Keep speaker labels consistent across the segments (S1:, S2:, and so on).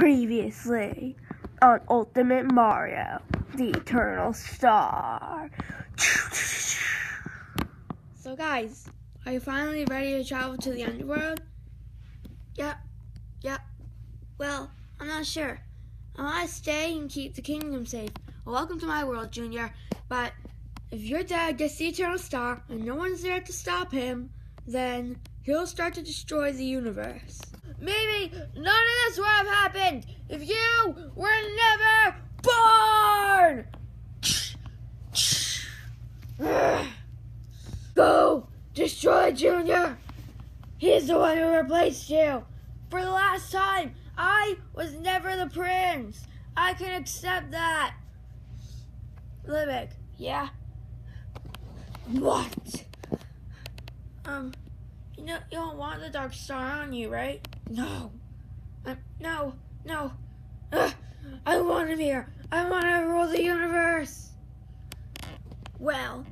S1: Previously on Ultimate Mario, the Eternal Star.
S2: So, guys, are you finally ready to travel to the underworld? Yep, yep. Well, I'm not sure. I want to stay and keep the kingdom safe. Well, welcome to my world, Junior. But if your dad gets the Eternal Star and no one's there to stop him, then he'll start to destroy the universe. Maybe none of this would have happened if you were never born! Go! Destroy Junior! He's the one who replaced you! For the last time, I was never the prince! I can accept that! Libic, yeah? What? Um, you know, you don't want the Dark Star on you, right? No. Uh, no, no. Ugh, I want him here. I want to rule the universe. Well,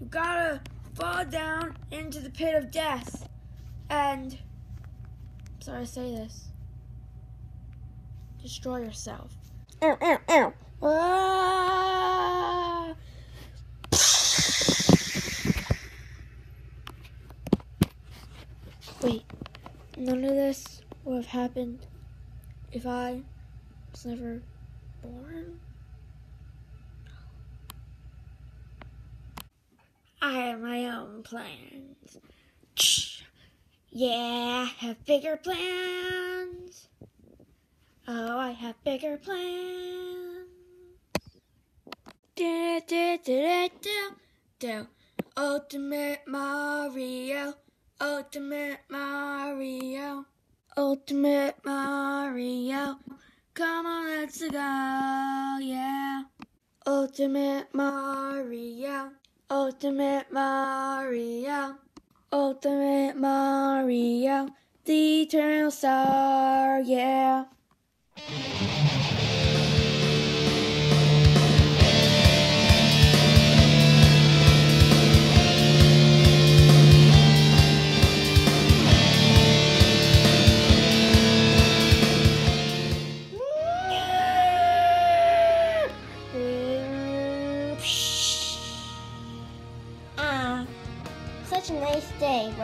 S2: you gotta fall down into the pit of death. And, sorry to say this, destroy yourself.
S1: Ow, ow, ow.
S2: Ah! None of this would have happened if I was never born? I have my own plans. Yeah, I have bigger plans. Oh, I have bigger plans. Do, do, do, do, do. Ultimate Mario. Ultimate Mario. Ultimate Mario. Come on, let's go, yeah. Ultimate Mario. Ultimate Mario. Ultimate Mario. The Eternal Star, yeah.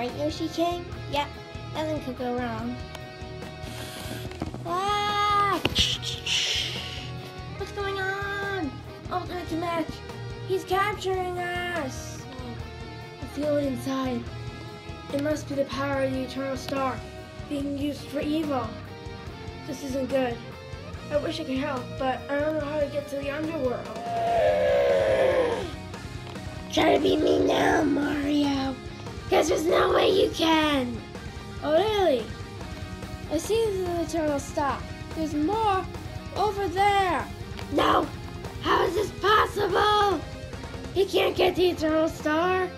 S3: Right, Yoshi King? Yep, nothing could go wrong. Ah! What's going on?
S2: Ultimate Kamek, he's capturing us. I feel it inside. It must be the power of the Eternal Star being used for evil. This isn't good. I wish I could help, but I don't know how to get to the underworld.
S3: Try to beat me now, Mario. Because there's no way you can.
S2: Oh, really? I see the Eternal Star. There's more over there.
S3: No! How is this possible?
S2: He can't get the Eternal Star.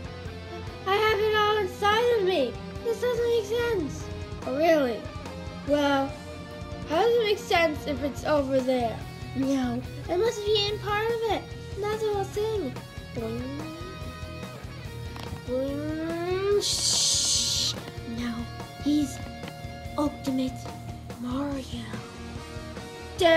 S2: I have it all inside of me. This doesn't make sense. Oh, really? Well, how does it make sense if it's over there?
S3: No, it must be in part of it. That's the whole thing. Boing. Boing. Shh. No, he's Ultimate Mario. No!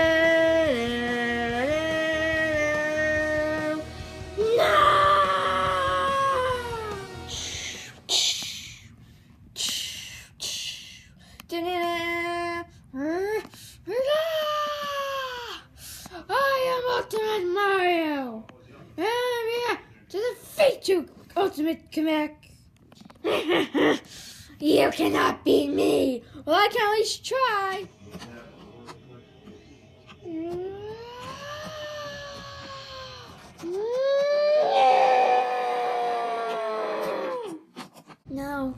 S2: I am Ultimate Mario! And here to defeat you, Ultimate Kamek! you cannot beat me! Well, I can at least try! No,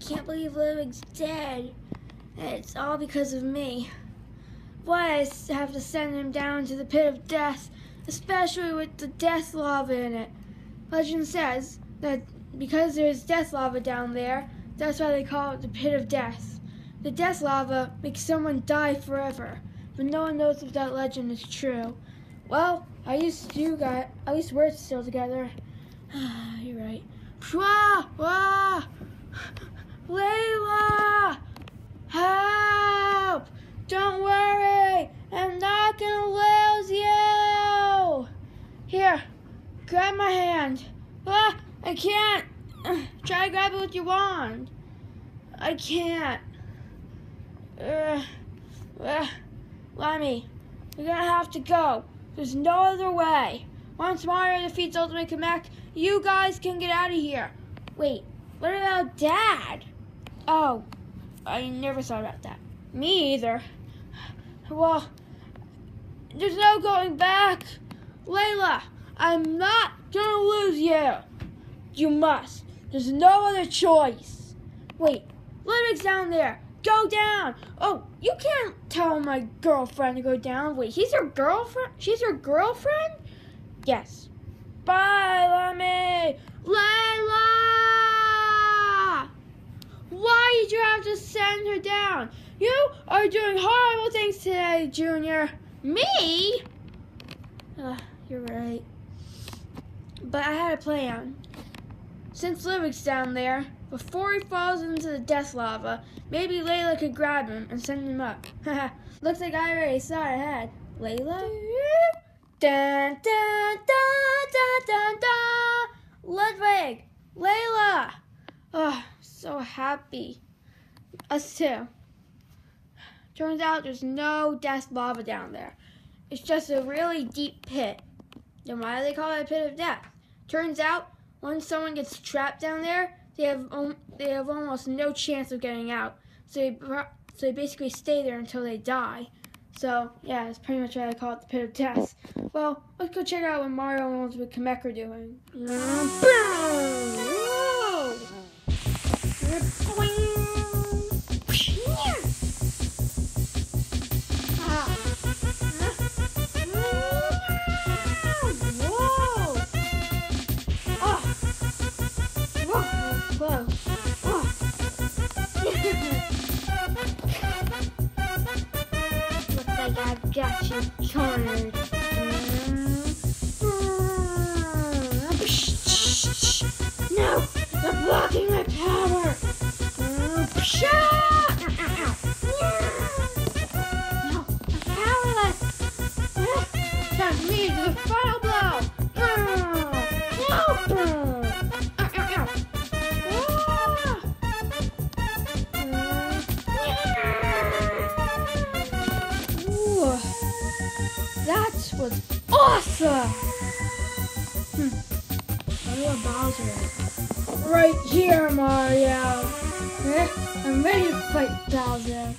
S2: can't believe Ludwig's dead. It's all because of me. Why I have to send him down to the pit of death, especially with the death lava in it. Legend says that because there is death lava down there, that's why they call it the pit of death. The death lava makes someone die forever, but no one knows if that legend is true. Well, at least you got, at least we're still together. You're right. Pshwa! Wah! Layla! Help! Don't worry! I'm not gonna lose you! Here, grab my hand. Ah! Wand. I can't. Uh, uh, Lemmy, you're gonna have to go. There's no other way. Once Mario defeats Ultimate Kamek, you guys can get out of here. Wait, what about Dad? Oh, I never thought about that. Me either. Well, there's no going back. Layla, I'm not gonna lose you. You must. There's no other choice. Wait, Ludwig's down there. Go down. Oh, you can't tell my girlfriend to go down. Wait, he's your girlfriend? She's your girlfriend? Yes. Bye, Lemmy. Layla! Why did you have to send her down? You are doing horrible things today, Junior. Me? Uh, you're right. But I had a plan. Since Ludwig's down there, before he falls into the death lava, maybe Layla could grab him and send him up. Looks like I already saw it ahead. Layla? Dun, dun, dun, dun, dun, dun. Ludwig! Layla! Oh, so happy. Us too. Turns out there's no death lava down there. It's just a really deep pit. Then why do they call it a pit of death? Turns out, once someone gets trapped down there, they have they have almost no chance of getting out. So they so they basically stay there until they die. So yeah, that's pretty much why I call it the pit of death. Well, let's go check out what Mario and Elizabeth Kamek are doing. Looks got you cornered. No! You're blocking my power! No, I'm powerless! The final blow! Awesome! Hmm. Where Bowser? Right here, Mario! Eh, I'm ready to fight Bowser.